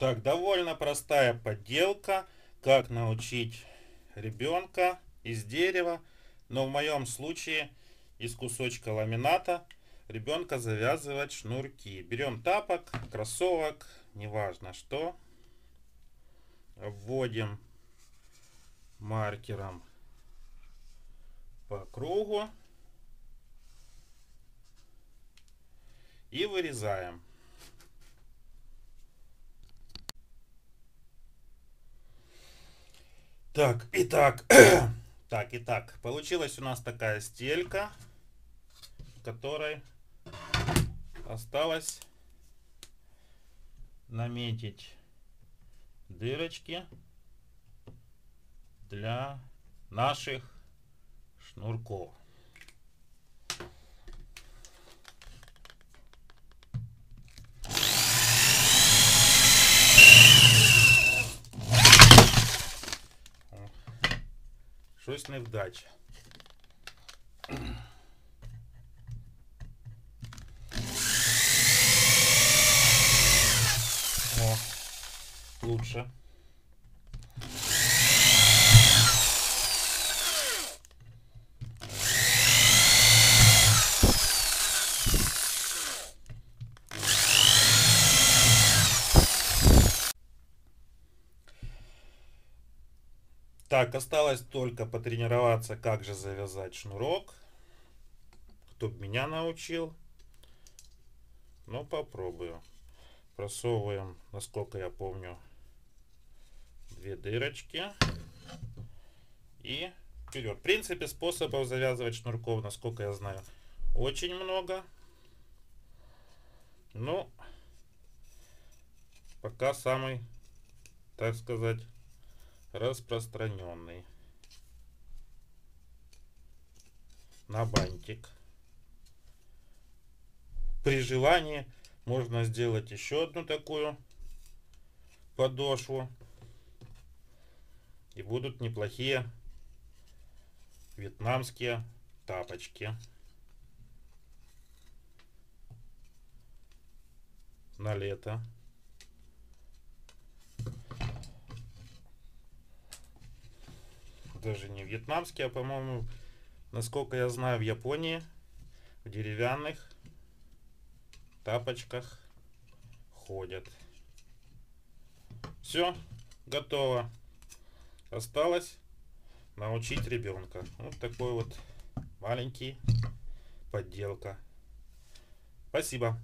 Так, довольно простая подделка, как научить ребенка из дерева, но в моем случае из кусочка ламината ребенка завязывать шнурки. Берем тапок, кроссовок, неважно что, вводим маркером по кругу и вырезаем. Так, итак, так, итак, получилась у нас такая стелька, в которой осталось наметить дырочки для наших шнурков. Щось невдача. О, лучше. Так, осталось только потренироваться, как же завязать шнурок. Кто бы меня научил. Ну, попробую. Просовываем, насколько я помню, две дырочки. И вперед. В принципе, способов завязывать шнурков, насколько я знаю, очень много. Но пока самый, так сказать, распространенный на бантик. При желании можно сделать еще одну такую подошву. И будут неплохие вьетнамские тапочки. На лето. Даже не вьетнамский, а по-моему, насколько я знаю, в Японии в деревянных тапочках ходят. Все, готово. Осталось научить ребенка. Вот такой вот маленький подделка. Спасибо.